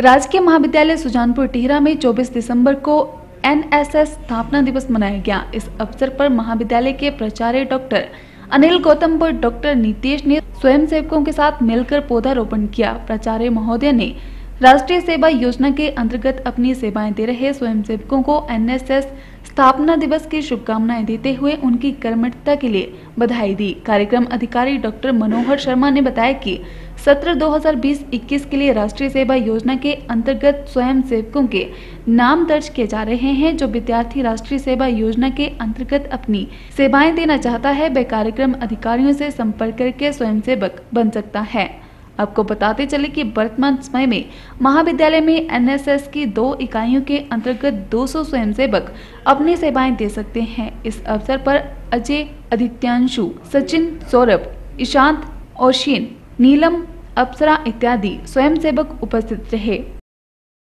राजकीय महाविद्यालय सुजानपुर टिहरा में 24 दिसंबर को एनएसएस स्थापना दिवस मनाया गया। इस अवसर पर महाविद्यालय के प्राचार्य डॉक्टर अनिल गौतम व डॉक्टर नीतीश ने स्वयंसेवकों के साथ मिलकर पौधारोपण किया। प्राचार्य महोदय ने राष्ट्रीय सेवा योजना के अंतर्गत अपनी सेवाएँ दे रहे स्वयंसेवकों को एनएसएस स्थापना दिवस की शुभकामनाएँ देते हुए उनकी कर्मठता के लिए बधाई दी। कार्यक्रम अधिकारी डॉक्टर मनोहर शर्मा ने बताया कि सत्र 2020-21 के लिए राष्ट्रीय सेवा योजना के अंतर्गत स्वयं सेवकों के नाम दर्ज किए जा रहे हैं, जो विद्यार्थी राष्ट्रीय सेवा योजना के अंतर्गत अपनी सेवाएँ देना चाहता है, वह कार्यक्रम अधिकारियों से संपर्क करके स्वयंसेवक बन सकता है। आपको बताते चले कि वर्तमान समय में महाविद्यालय में एनएसएस की दो इकाइयों के अंतर्गत 200 स्वयंसेवक अपनी सेवाएँ दे सकते हैं। इस अवसर पर अजय, आदित्यांशु, सचिन, सौरभ, ईशांत, ओशिन, नीलम, अप्सरा इत्यादि स्वयंसेवक उपस्थित रहे।